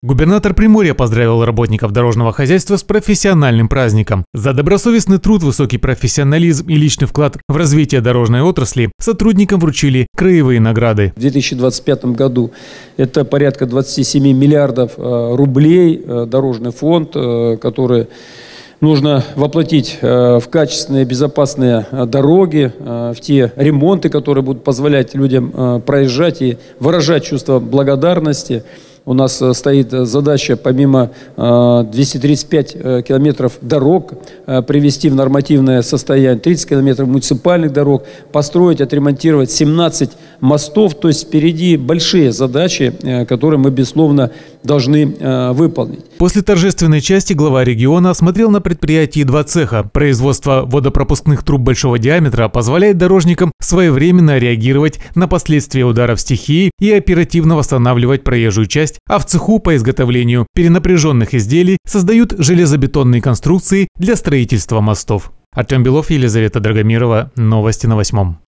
Губернатор Приморья поздравил работников дорожного хозяйства с профессиональным праздником. За добросовестный труд, высокий профессионализм и личный вклад в развитие дорожной отрасли сотрудникам вручили краевые награды. В 2025 году это порядка 27 миллиардов э, рублей э, дорожный фонд, э, который нужно воплотить в качественные, безопасные дороги, в те ремонты, которые будут позволять людям проезжать и выражать чувство благодарности. У нас э, стоит э, задача, помимо 235 э, километров дорог, привести в нормативное состояние 30 километров муниципальных дорог, построить, отремонтировать 17 мостов. То есть впереди большие задачи, которые мы, безусловно, должны выполнить. После торжественной части глава региона осмотрел на предприятии два цеха. Производство водопропускных труб большого диаметра позволяет дорожникам своевременно реагировать на последствия ударов стихии и оперативно восстанавливать проезжую часть а в цеху по изготовлению перенапряженных изделий создают железобетонные конструкции для строительства мостов. Артем Белов, Елизавета Драгомирова. Новости на восьмом.